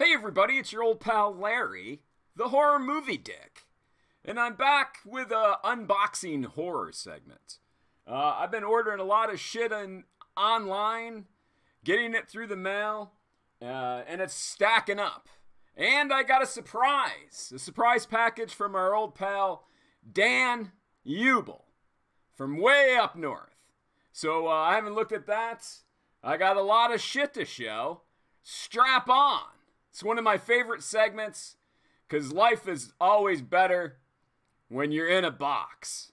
Hey everybody, it's your old pal Larry, the horror movie dick. And I'm back with a unboxing horror segment. Uh, I've been ordering a lot of shit on, online, getting it through the mail, uh, and it's stacking up. And I got a surprise, a surprise package from our old pal Dan Ubel from way up north. So uh, I haven't looked at that. I got a lot of shit to show. Strap on. It's one of my favorite segments because life is always better when you're in a box.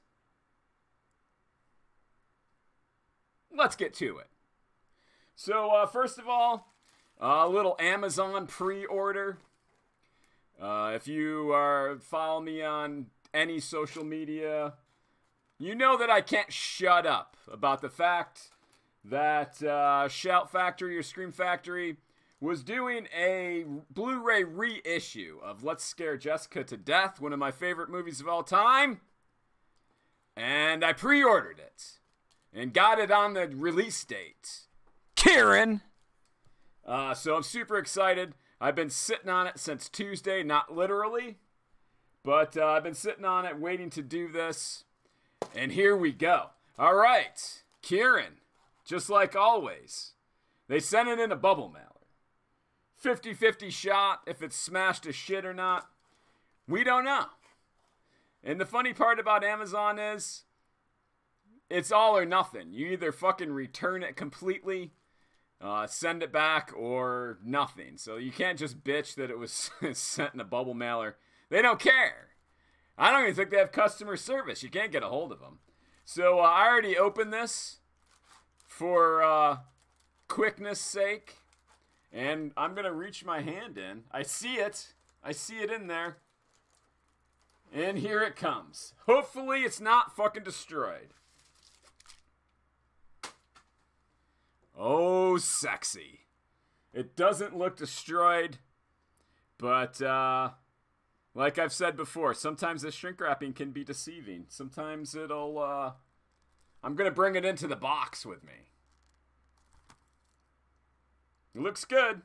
Let's get to it. So, uh, first of all, a little Amazon pre order. Uh, if you are follow me on any social media, you know that I can't shut up about the fact that uh, Shout Factory or Scream Factory was doing a Blu-ray reissue of Let's Scare Jessica to Death, one of my favorite movies of all time. And I pre-ordered it and got it on the release date. Kieran. Uh, so I'm super excited. I've been sitting on it since Tuesday, not literally, but uh, I've been sitting on it waiting to do this. And here we go. All right, Kieran, just like always, they sent it in a bubble mailer. 50 50 shot if it's smashed to shit or not. We don't know. And the funny part about Amazon is it's all or nothing. You either fucking return it completely, uh, send it back, or nothing. So you can't just bitch that it was sent in a bubble mailer. They don't care. I don't even think they have customer service. You can't get a hold of them. So uh, I already opened this for uh, quickness sake. And I'm going to reach my hand in. I see it. I see it in there. And here it comes. Hopefully it's not fucking destroyed. Oh, sexy. It doesn't look destroyed, but uh, like I've said before, sometimes the shrink wrapping can be deceiving. Sometimes it'll. Uh, I'm gonna bring it into the box with me. Looks good.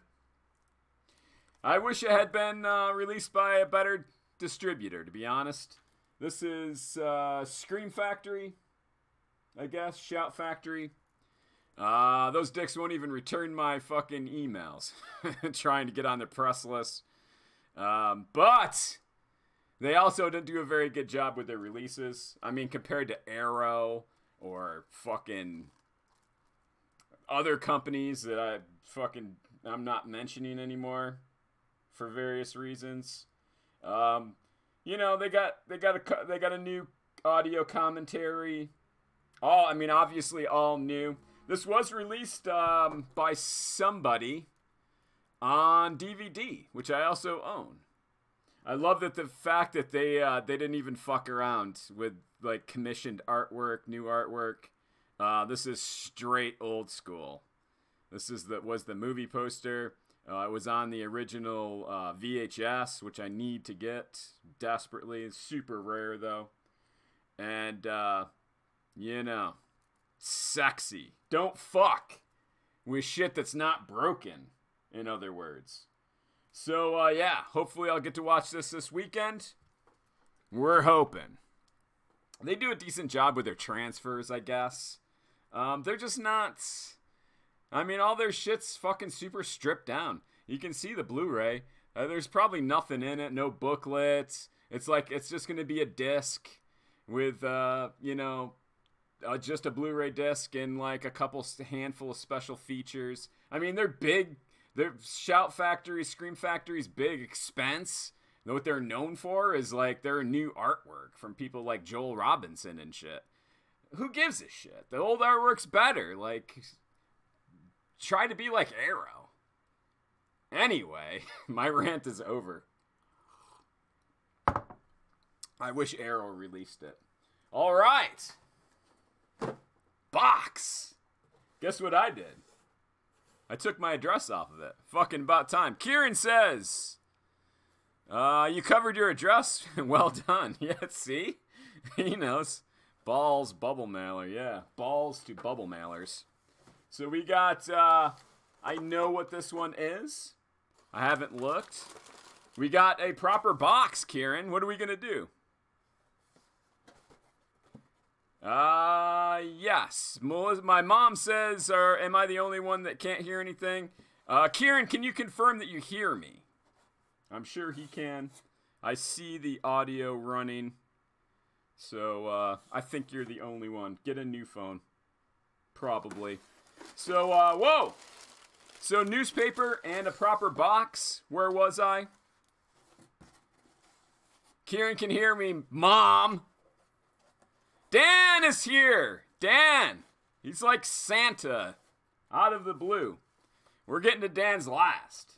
I wish it had been uh, released by a better distributor, to be honest. This is uh, Scream Factory, I guess, Shout Factory. Uh, those dicks won't even return my fucking emails trying to get on their press list. Um, but they also didn't do a very good job with their releases. I mean, compared to Arrow or fucking other companies that I fucking I'm not mentioning anymore for various reasons. Um, you know, they got they got a they got a new audio commentary. All I mean, obviously all new. This was released um, by somebody on DVD, which I also own. I love that the fact that they uh, they didn't even fuck around with like commissioned artwork, new artwork. Uh, this is straight old school. This is the was the movie poster. Uh, it was on the original uh, VHS, which I need to get desperately. It's super rare though, and uh, you know, sexy. Don't fuck with shit that's not broken. In other words. So uh, yeah, hopefully I'll get to watch this this weekend. We're hoping. They do a decent job with their transfers, I guess. Um, they're just not. I mean, all their shit's fucking super stripped down. You can see the Blu-ray. Uh, there's probably nothing in it, no booklets. It's like it's just gonna be a disc with, uh, you know, uh, just a Blu-ray disc and like a couple handful of special features. I mean, they're big. They're Shout Factory, Scream Factory's big expense. What they're known for is like their new artwork from people like Joel Robinson and shit. Who gives a shit? The old artwork's better. Like, try to be like Arrow. Anyway, my rant is over. I wish Arrow released it. All right. Box. Guess what I did? I took my address off of it. Fucking about time. Kieran says, uh, you covered your address. well done. Yeah, see? he knows. Balls bubble mailer. Yeah, balls to bubble mailers. So we got, uh, I know what this one is. I haven't looked. We got a proper box, Kieran. What are we going to do? Uh, yes. My mom says, or am I the only one that can't hear anything? Uh, Kieran, can you confirm that you hear me? I'm sure he can. I see the audio running. So, uh, I think you're the only one. Get a new phone. Probably. So, uh, whoa! So, newspaper and a proper box. Where was I? Kieran can hear me. Mom! Dan is here! Dan! He's like Santa out of the blue. We're getting to Dan's last.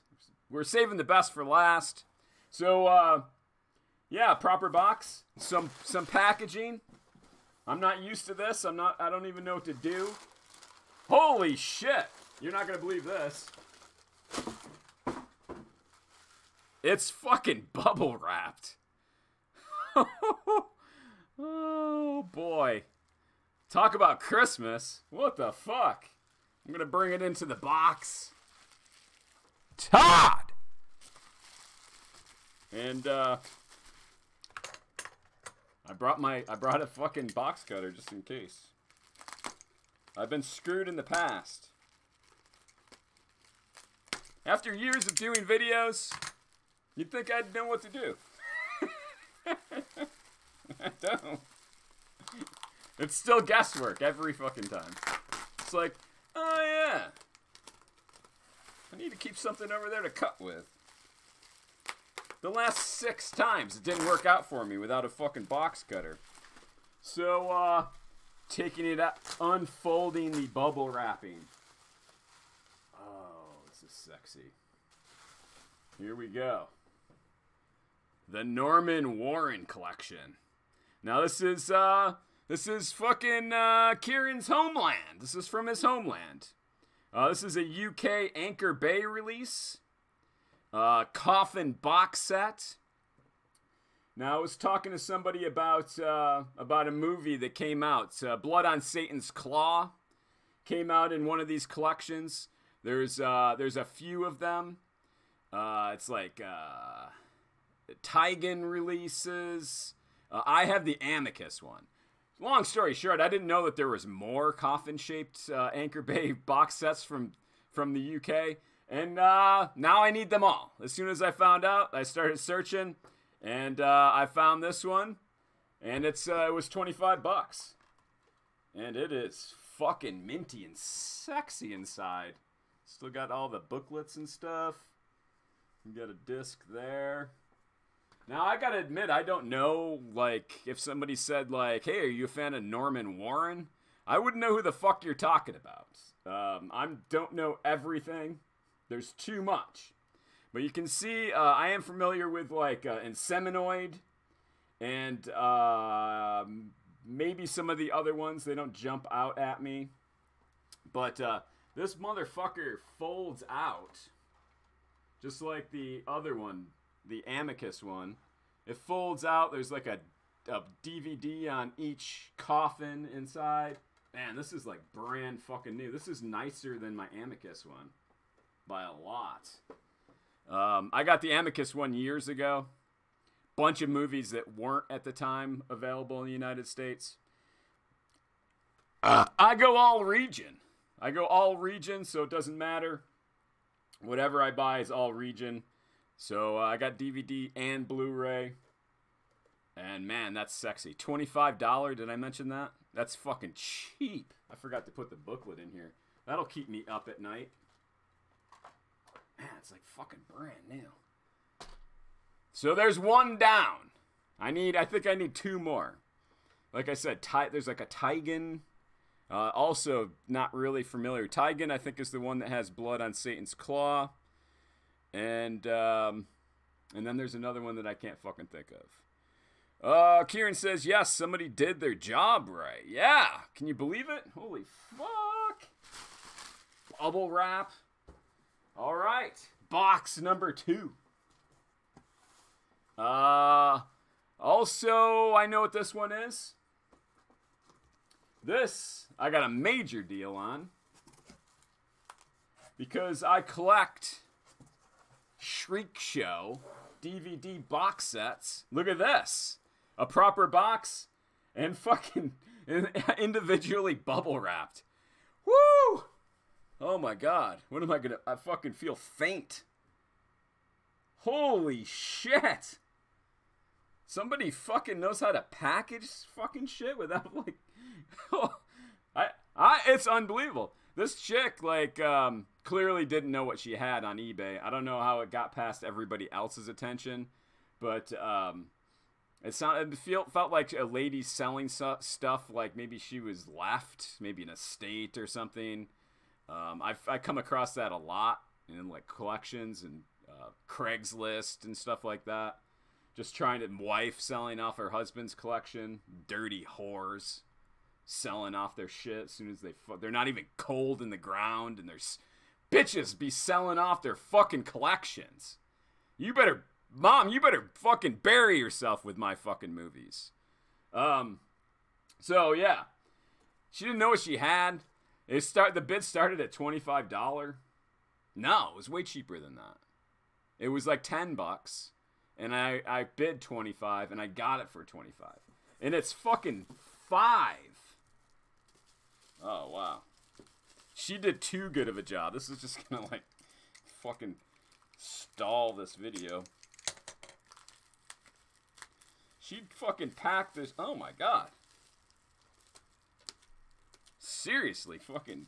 We're saving the best for last. So, uh, yeah, proper box, some some packaging. I'm not used to this. I'm not. I don't even know what to do. Holy shit! You're not gonna believe this. It's fucking bubble wrapped. oh boy. Talk about Christmas. What the fuck? I'm gonna bring it into the box. Todd! And uh I brought my I brought a fucking box cutter just in case. I've been screwed in the past. After years of doing videos, you'd think I'd know what to do. I don't. It's still guesswork every fucking time. It's like, oh yeah. I need to keep something over there to cut with. The last six times it didn't work out for me without a fucking box cutter. So, uh, taking it out, unfolding the bubble wrapping. Oh, this is sexy. Here we go. The Norman Warren collection. Now this is uh this is fucking uh Kieran's homeland. This is from his homeland. Uh, this is a UK Anchor Bay release. Uh, coffin box set. Now I was talking to somebody about uh, about a movie that came out. Uh, Blood on Satan's Claw came out in one of these collections. There's uh, there's a few of them. Uh, it's like uh, Tigon releases. Uh, I have the Amicus one. Long story short, I didn't know that there was more coffin-shaped uh, Anchor Bay box sets from from the UK, and now I need them all. As soon as I found out, I started searching, and uh, I found this one, and it's uh, it was 25 bucks, and it is fucking minty and sexy inside. Still got all the booklets and stuff. You got a disc there. Now I gotta admit, I don't know. Like, if somebody said like, "Hey, are you a fan of Norman Warren?" I wouldn't know who the fuck you're talking about. Um, I don't know everything. There's too much. But you can see, uh, I am familiar with like uh, and uh, maybe some of the other ones. They don't jump out at me. But uh, this motherfucker folds out just like the other one the Amicus one. It folds out. There's like a, a DVD on each coffin inside. Man, this is like brand fucking new. This is nicer than my Amicus one by a lot. Um, I got the Amicus one years ago. Bunch of movies that weren't at the time available in the United States. Uh, I go all region. I go all region, so it doesn't matter. Whatever I buy is all region. So uh, I got DVD and Blu-ray. And man, that's sexy. $25, did I mention that? That's fucking cheap. I forgot to put the booklet in here. That'll keep me up at night. Man, it's like fucking brand new. So there's one down. I need, I think I need two more. Like I said, Ty, there's like a Tigon. Uh, also, not really familiar. Tigon, I think, is the one that has blood on Satan's claw and um, and then there's another one that I can't fucking think of. Uh, Kieran says yes, somebody did their job right. Yeah, can you believe it? Holy fuck! Bubble wrap. All right, box number two. Uh, also, I know what this one is. This I got a major deal on because I collect Shriek Show DVD box sets. Look at this. A proper box and fucking individually bubble wrapped. Woo! Oh my god. What am I gonna. I fucking feel faint. Holy shit! Somebody fucking knows how to package fucking shit without like. I, I, it's unbelievable. This chick, like, um, clearly didn't know what she had on eBay. I don't know how it got past everybody else's attention, but um, it sounded it felt felt like a lady selling stuff. Like maybe she was left, maybe an estate or something. Um, I I come across that a lot in like collections and uh, Craigslist and stuff like that. Just trying to wife selling off her husband's collection. Dirty whores selling off their shit as soon as they fu- they're not even cold in the ground and there's bitches be selling off their fucking collections. You better mom, you better fucking bury yourself with my fucking movies. Um so yeah. She didn't know what she had. It start the bid started at $25. No, it was way cheaper than that. It was like 10 bucks and I I bid 25 and I got it for 25. And it's fucking 5 Oh wow. She did too good of a job. This is just gonna like fucking stall this video. She fucking packed this. Oh my god. Seriously, fucking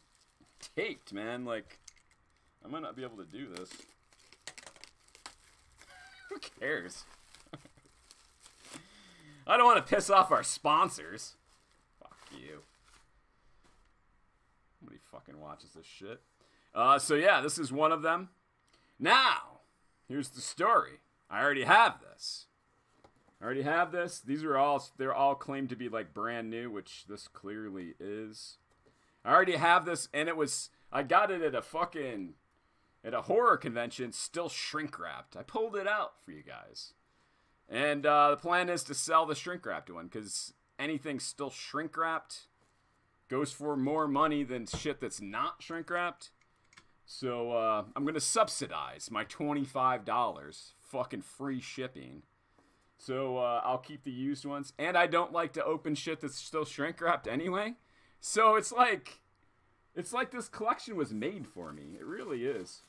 taped, man. Like, I might not be able to do this. Who cares? I don't want to piss off our sponsors. Fuck you. Nobody fucking watches this shit. Uh, so yeah, this is one of them. Now, here's the story. I already have this. I already have this. These are all they're all claimed to be like brand new, which this clearly is. I already have this, and it was I got it at a fucking at a horror convention, still shrink wrapped. I pulled it out for you guys, and uh, the plan is to sell the shrink wrapped one because anything still shrink wrapped goes for more money than shit that's not shrink wrapped. So uh, I'm gonna subsidize my twenty-five dollars, fucking free shipping. So uh, I'll keep the used ones, and I don't like to open shit that's still shrink wrapped anyway. So it's like, it's like this collection was made for me. It really is.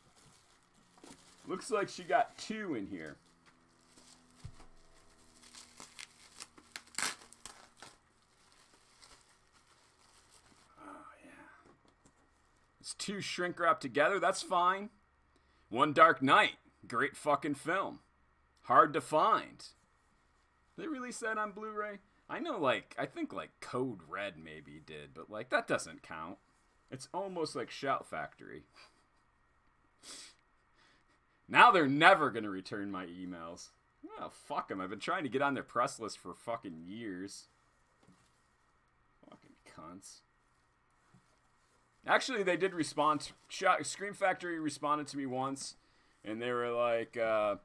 Looks like she got two in here. Oh, yeah. It's two shrink wrapped together. That's fine. One Dark Night. Great fucking film. Hard to find. They released that on Blu ray? I know, like, I think, like, Code Red maybe did, but, like, that doesn't count. It's almost like Shout Factory. now they're never going to return my emails. Oh, fuck them. I've been trying to get on their press list for fucking years. Fucking cunts. Actually, they did respond. Scream Factory responded to me once, and they were like, uh,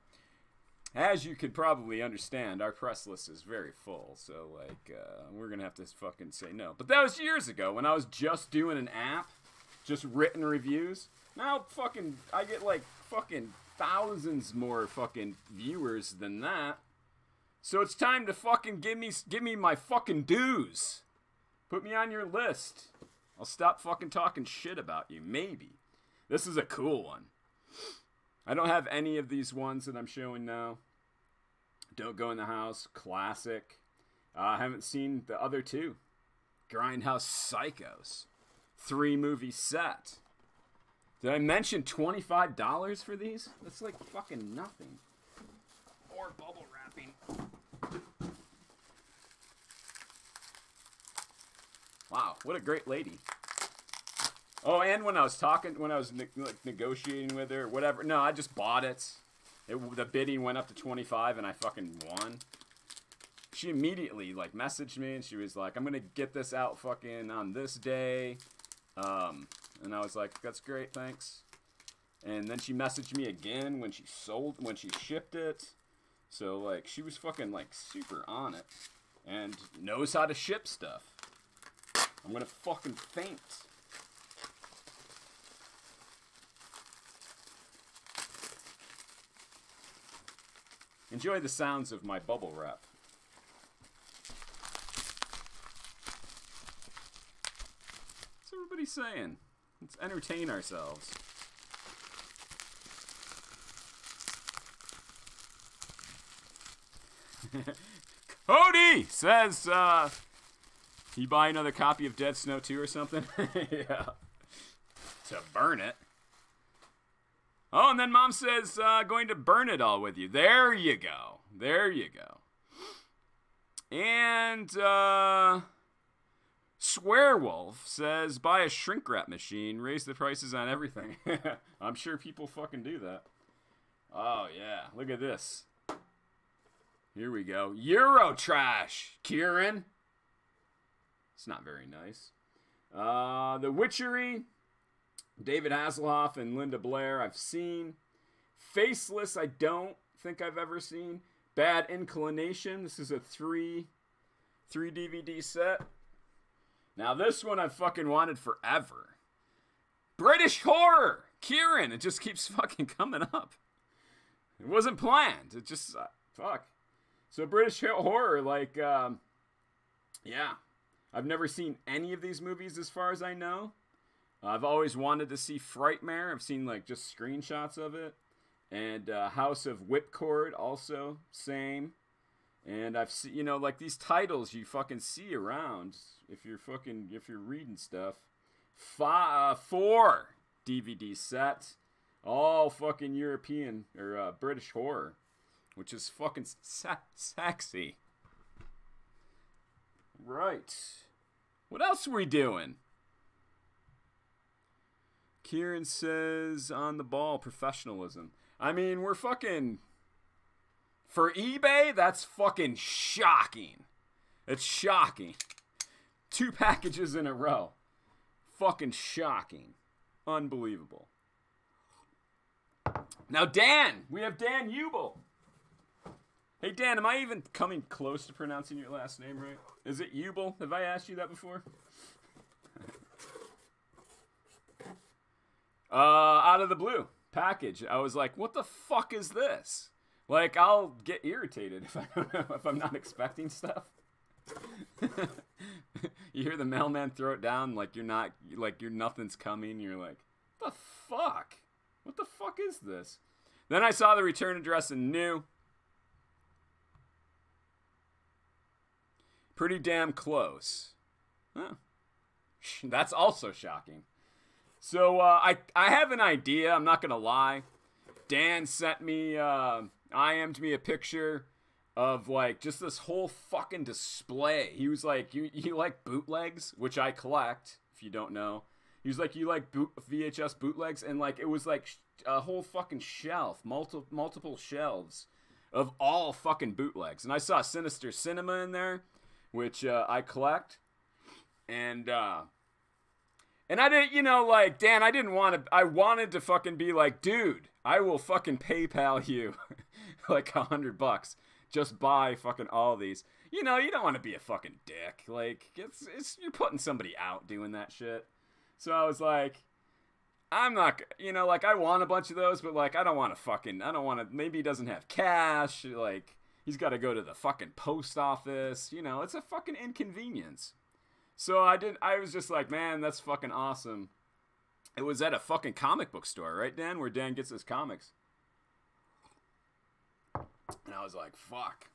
as you could probably understand, our press list is very full, so like uh, we're gonna have to fucking say no. But that was years ago when I was just doing an app, just written reviews. Now fucking I get like fucking thousands more fucking viewers than that. So it's time to fucking give me give me my fucking dues. Put me on your list. I'll stop fucking talking shit about you. Maybe. This is a cool one. I don't have any of these ones that I'm showing now. Don't Go in the House, classic. Uh, I haven't seen the other two. Grindhouse Psychos, three movie set. Did I mention $25 for these? That's like fucking nothing. Or bubble wrapping. Wow, what a great lady. Oh, and when I was talking, when I was ne- like negotiating with her, whatever. No, I just bought it. it. The bidding went up to twenty five, and I fucking won. She immediately like messaged me, and she was like, "I'm gonna get this out fucking on this day," um, and I was like, "That's great, thanks." And then she messaged me again when she sold, when she shipped it. So like, she was fucking like super on it, and knows how to ship stuff. I'm gonna fucking faint. Enjoy the sounds of my bubble wrap. What's everybody saying? Let's entertain ourselves. Cody says, uh, you buy another copy of Dead Snow 2 or something? yeah. To burn it. Oh, and then mom says, uh, going to burn it all with you. There you go. There you go. And, uh, Swearwolf says, buy a shrink wrap machine, raise the prices on everything. I'm sure people fucking do that. Oh, yeah. Look at this. Here we go. Euro trash, Kieran. It's not very nice. Uh, the Witchery, David Hasselhoff and Linda Blair, I've seen. Faceless, I don't think I've ever seen. Bad Inclination, this is a three, three DVD set. Now this one I've fucking wanted forever. British horror, Kieran. It just keeps fucking coming up. It wasn't planned. It just uh, fuck. So British horror, like, um, yeah, I've never seen any of these movies as far as I know. I've always wanted to see Frightmare. I've seen like just screenshots of it, and uh, House of Whipcord also same. And I've seen you know like these titles you fucking see around if you're fucking if you're reading stuff. Five, uh, four DVD set, all fucking European or uh, British horror which is fucking sa- sexy. Right. What else are we doing? Kieran says on the ball professionalism. I mean, we're fucking for eBay, that's fucking shocking. It's shocking. Two packages in a row. Fucking shocking. Unbelievable. Now, Dan, we have Dan Ubel. Hey Dan, am I even coming close to pronouncing your last name right? Is it Ubel? Have I asked you that before? Uh, out of the blue package. I was like, what the fuck is this? Like, I'll get irritated if I don't if I'm not expecting stuff. you hear the mailman throw it down like you're not like you're nothing's coming. You're like, the fuck? What the fuck is this? Then I saw the return address and knew pretty damn close. Huh. That's also shocking. So uh, I I have an idea. I'm not gonna lie. Dan sent me uh, IM'd me a picture of like just this whole fucking display. He was like, "You you like bootlegs, which I collect. If you don't know, he was like, "You like boot, VHS bootlegs," and like it was like a whole fucking shelf, multiple multiple shelves of all fucking bootlegs. And I saw Sinister Cinema in there which uh, I collect, and uh, and I didn't, you know, like Dan, I didn't want to. I wanted to fucking be like, dude, I will fucking PayPal you like a hundred bucks. Just buy fucking all these. You know, you don't want to be a fucking dick. Like, it's, it's you're putting somebody out doing that shit. So I was like, I'm not, you know, like I want a bunch of those, but like I don't want to fucking, I don't want to. Maybe he doesn't have cash. Like, He's got to go to the fucking post office. You know, it's a fucking inconvenience. So I did. I was just like, man, that's fucking awesome. It was at a fucking comic book store, right, Dan, where Dan gets his comics. And I was like, fuck.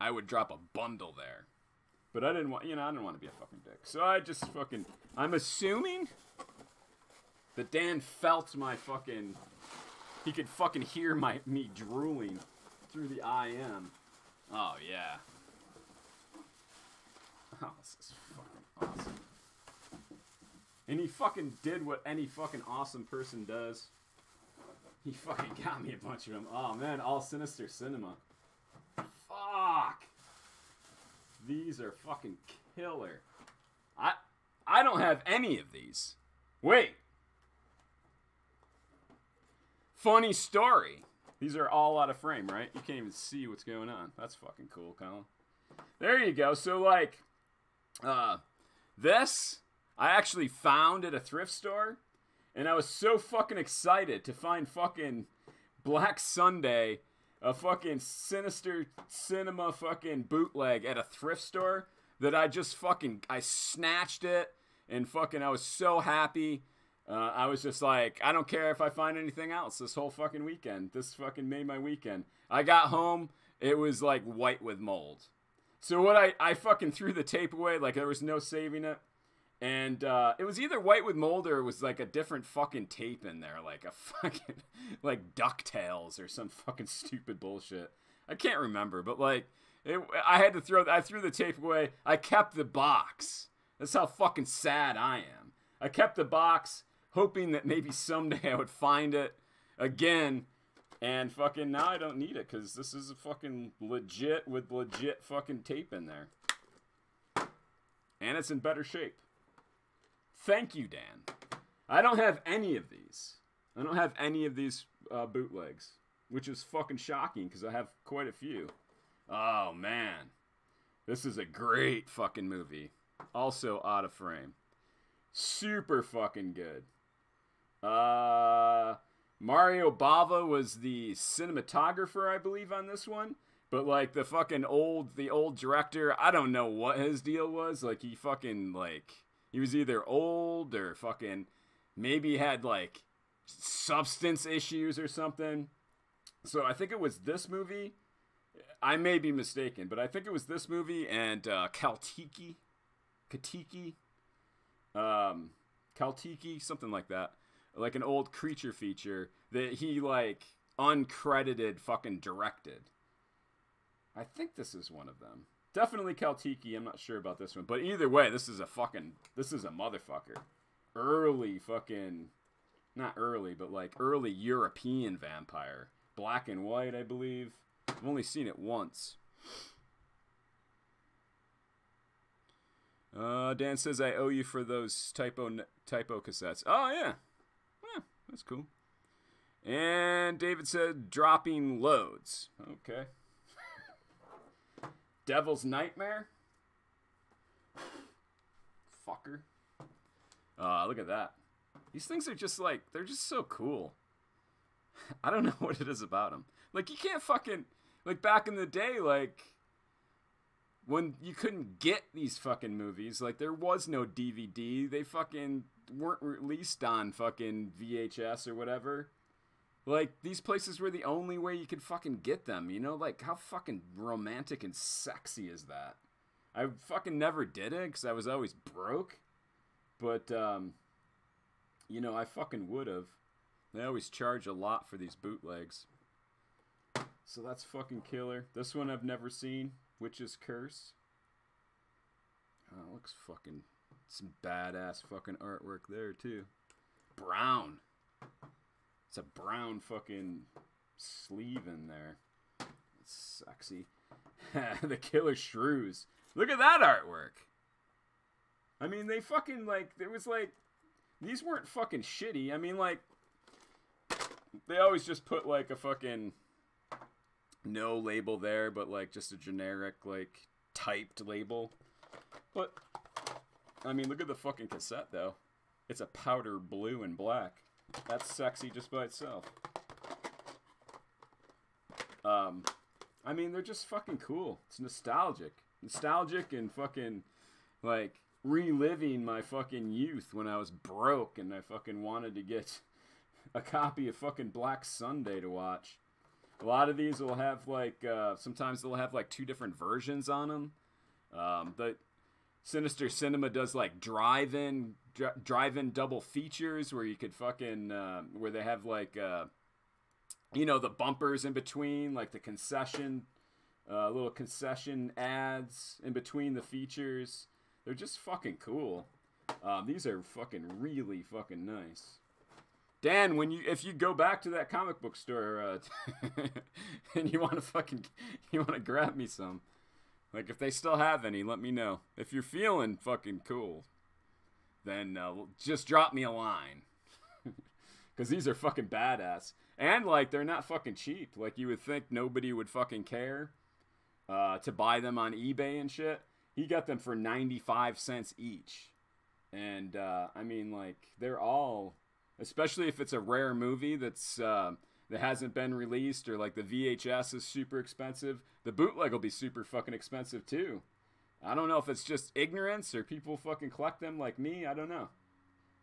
I would drop a bundle there. But I didn't want, you know, I didn't want to be a fucking dick. So I just fucking, I'm assuming that Dan felt my fucking, he could fucking hear my me drooling through the IM. Oh, yeah. Oh, this is awesome. And he fucking did what any fucking awesome person does. He fucking got me a bunch of them. Oh, man, all Sinister Cinema. Fuck! These are fucking killer. I I don't have any of these. Wait. Funny story. These are all out of frame, right? You can't even see what's going on. That's fucking cool, Colin. There you go. So like, uh, this I actually found at a thrift store, and I was so fucking excited to find fucking Black Sunday a fucking sinister cinema fucking bootleg at a thrift store that I just fucking I snatched it and fucking I was so happy. Uh, I was just like, I don't care if I find anything else this whole fucking weekend. This fucking made my weekend. I got home, it was like white with mold. So what I I fucking threw the tape away like there was no saving it. And uh, it was either white with mold or it was like a different fucking tape in there, like a fucking like Ducktales or some fucking stupid bullshit. I can't remember, but like it, I had to throw. I threw the tape away. I kept the box. That's how fucking sad I am. I kept the box, hoping that maybe someday I would find it again. And fucking now I don't need it because this is a fucking legit with legit fucking tape in there. And it's in better shape. Thank you, Dan. I don't have any of these. I don't have any of these uh, bootlegs, which is fucking shocking because I have quite a few. Oh man, this is a great fucking movie. Also out of frame. Super fucking good. Uh, Mario Bava was the cinematographer, I believe, on this one. But like the fucking old, the old director, I don't know what his deal was. Like he fucking like he was either old or fucking maybe had like substance issues or something. So I think it was this movie. I may be mistaken, but I think it was this movie and uh, Caltiki, Katiki, um, Caltiki, something like that, like an old creature feature that he like uncredited fucking directed. I think this is one of them. Definitely Caltiki. I'm not sure about this one, but either way, this is a fucking this is a motherfucker. Early fucking, not early, but like early European vampire, black and white, I believe. I've only seen it once. Uh, Dan says I owe you for those typo typo cassettes. Oh yeah, yeah, that's cool. And David said dropping loads. Okay. Devil's Nightmare. Fucker. Uh, look at that. These things are just like they're just so cool. I don't know what it is about them. Like you can't fucking like back in the day, like when you couldn't get these fucking movies, like there was no DVD. They fucking weren't released on fucking VHS or whatever. Like these places were the only way you could fucking get them, you know? Like how fucking romantic and sexy is that? I fucking never did it cuz I was always broke. But um you know, I fucking would have. They always charge a lot for these bootlegs. So that's fucking killer. This one I've never seen. Witch's Curse. Oh, looks fucking some badass fucking artwork there too. Brown. It's a brown fucking sleeve in there. It's sexy. the Killer Shrews. Look at that artwork. I mean, they fucking like there was like these weren't fucking shitty. I mean, like they always just put like a fucking no label there, but like just a generic like typed label. But I mean, look at the fucking cassette though. It's a powder blue and black. That's sexy just by itself. Um, I mean, they're just fucking cool. It's nostalgic, nostalgic, and fucking like reliving my fucking youth when I was broke and I fucking wanted to get a copy of fucking Black Sunday to watch. A lot of these will have like uh, sometimes they'll have like two different versions on them. Um, the Sinister Cinema does like drive-in dri- drive-in double features where you could fucking uh, where they have like uh, you know the bumpers in between, like the concession, uh, little concession ads in between the features. They're just fucking cool. Um, these are fucking really fucking nice. Dan, when you if you go back to that comic book store uh, and you want to fucking you want to grab me some, like if they still have any, let me know. If you're feeling fucking cool, then uh, just drop me a line. Cause these are fucking badass, and like they're not fucking cheap. Like you would think nobody would fucking care uh, to buy them on eBay and shit. He got them for ninety five cents each, and uh, I mean like they're all especially if it's a rare movie that's uh, that hasn't been released, or like the VHS is super expensive. The bootleg will be super fucking expensive too. I don't know if it's just ignorance or people fucking collect them like me. I don't know.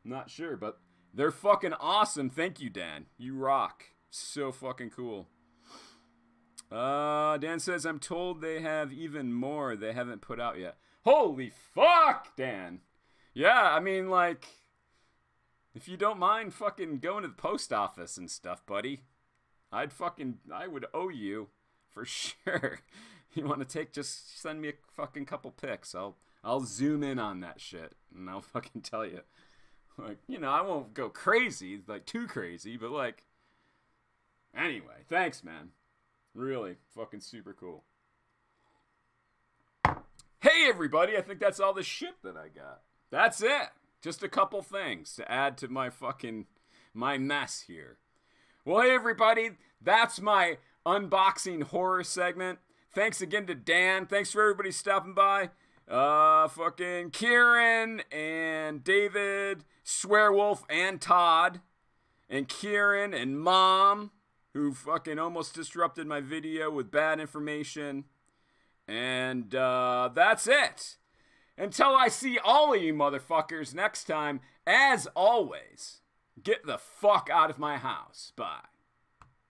I'm not sure, but they're fucking awesome. Thank you, Dan. You rock. So fucking cool. Uh, Dan says, I'm told they have even more they haven't put out yet. Holy fuck, Dan. Yeah, I mean, like, if you don't mind fucking going to the post office and stuff, buddy, I'd fucking, I would owe you for sure. You want to take, just send me a fucking couple pics. I'll, I'll zoom in on that shit and I'll fucking tell you. Like, you know, I won't go crazy, like too crazy, but like, anyway, thanks, man. Really fucking super cool. Hey, everybody, I think that's all the shit that I got. That's it. Just a couple things to add to my fucking my mess here. Well, hey everybody, that's my unboxing horror segment. Thanks again to Dan. Thanks for everybody stopping by. Uh, fucking Kieran and David, Swearwolf and Todd, and Kieran and Mom, who fucking almost disrupted my video with bad information. And uh, that's it. Until I see all of you motherfuckers next time, as always, get the fuck out of my house. Bye.